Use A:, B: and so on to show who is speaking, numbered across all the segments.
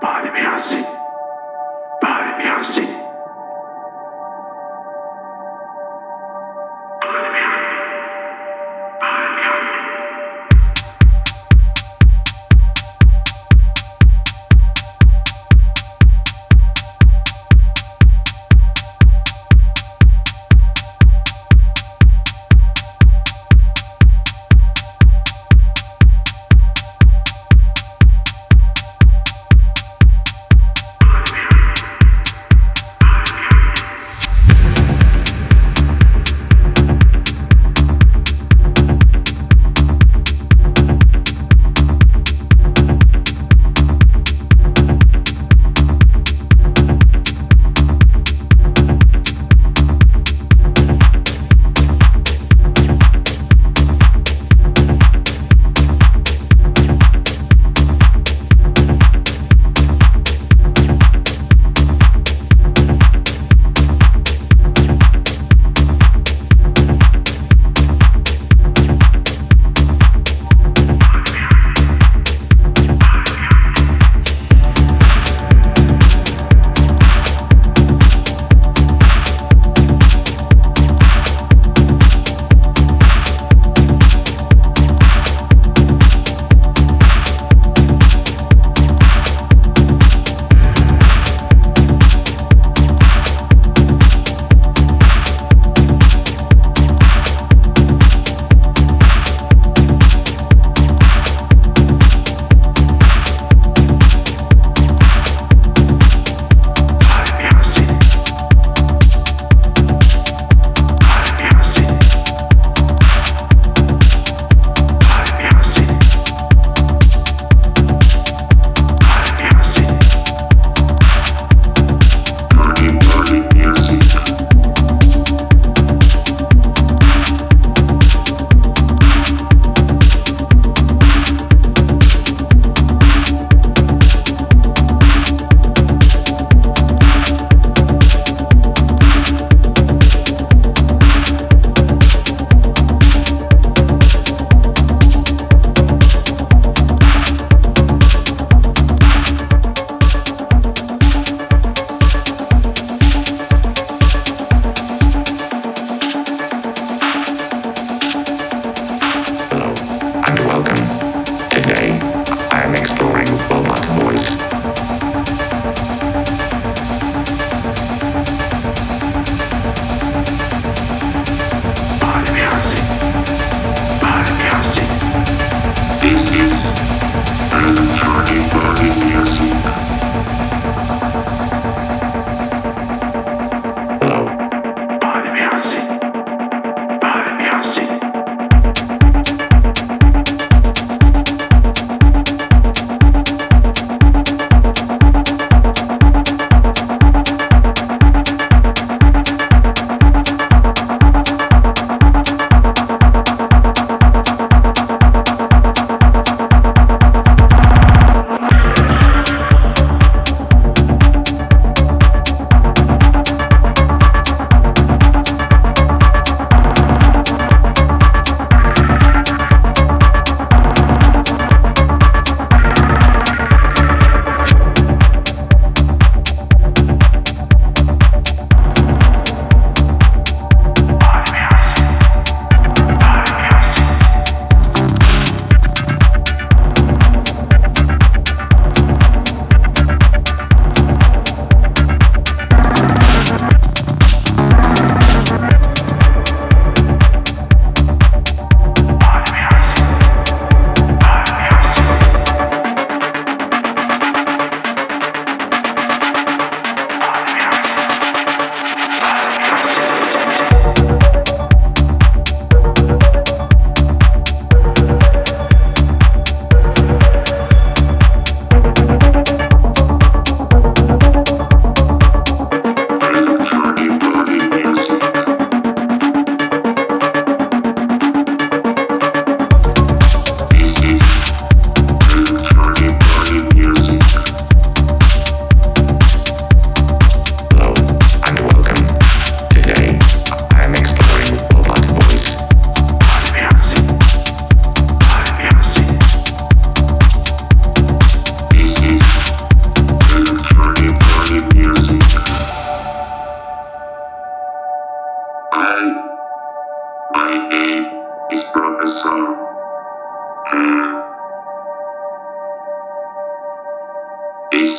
A: Body Beyonce. Body Beyonce. Body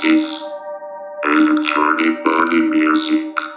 B: this is electronic body music.